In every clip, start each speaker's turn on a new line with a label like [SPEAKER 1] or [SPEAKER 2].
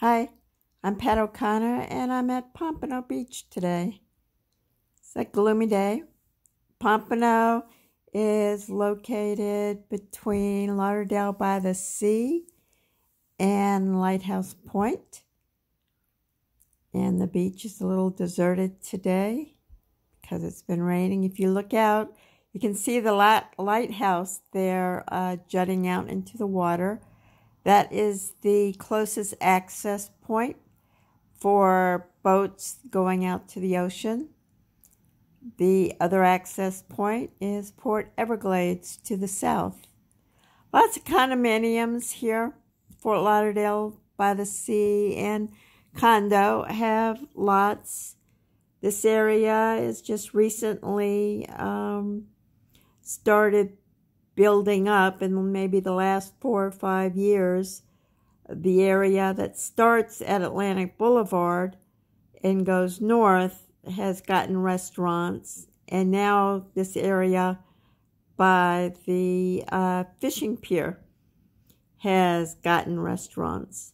[SPEAKER 1] Hi, I'm Pat O'Connor and I'm at Pompano Beach today. It's a gloomy day. Pompano is located between Lauderdale by the Sea and Lighthouse Point. And the beach is a little deserted today because it's been raining. If you look out, you can see the lighthouse there uh, jutting out into the water. That is the closest access point for boats going out to the ocean. The other access point is Port Everglades to the south. Lots of condominiums here. Fort Lauderdale by the sea and condo have lots. This area is just recently um, started building up in maybe the last four or five years. The area that starts at Atlantic Boulevard and goes north has gotten restaurants, and now this area by the uh, fishing pier has gotten restaurants.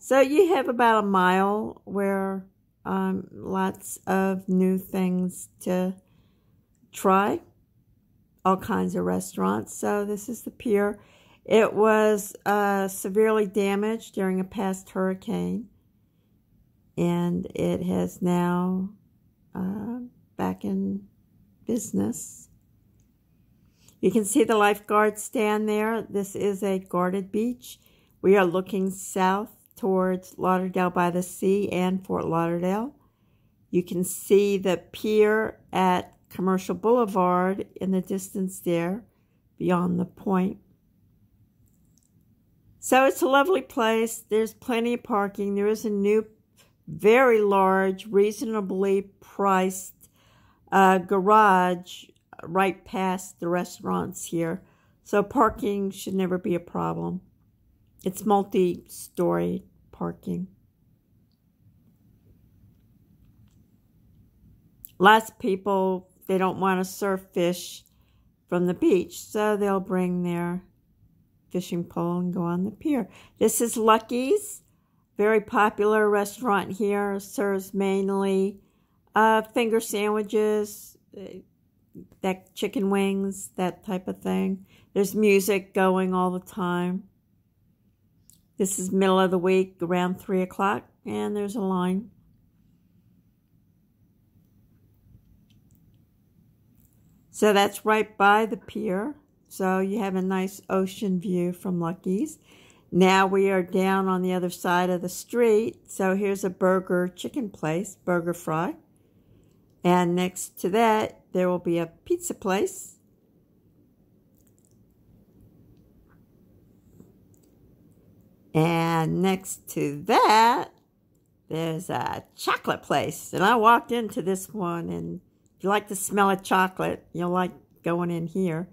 [SPEAKER 1] So you have about a mile where um, lots of new things to try all kinds of restaurants. So this is the pier. It was uh, severely damaged during a past hurricane, and it has now uh, back in business. You can see the lifeguard stand there. This is a guarded beach. We are looking south towards Lauderdale by the Sea and Fort Lauderdale. You can see the pier at Commercial Boulevard in the distance there beyond the point. So it's a lovely place. There's plenty of parking. There is a new, very large, reasonably priced uh, garage right past the restaurants here. So parking should never be a problem. It's multi-story parking. Of people they don't want to surf fish from the beach, so they'll bring their fishing pole and go on the pier. This is Lucky's, very popular restaurant here. Serves mainly uh, finger sandwiches, uh, that chicken wings, that type of thing. There's music going all the time. This is middle of the week, around 3 o'clock, and there's a line. So that's right by the pier. So you have a nice ocean view from Lucky's. Now we are down on the other side of the street. So here's a burger chicken place, BurgerFi. And next to that, there will be a pizza place. And next to that, there's a chocolate place. And I walked into this one and if you like the smell of chocolate, you'll like going in here.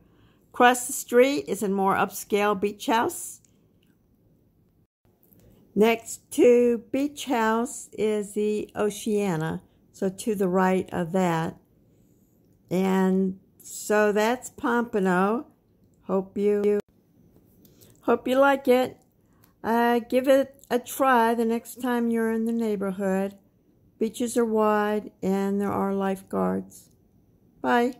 [SPEAKER 1] Across the street is a more upscale beach house. Next to Beach House is the Oceana, so to the right of that. And so that's Pompano. Hope you hope you like it. Uh, give it a try the next time you're in the neighborhood. Beaches are wide and there are lifeguards. Bye.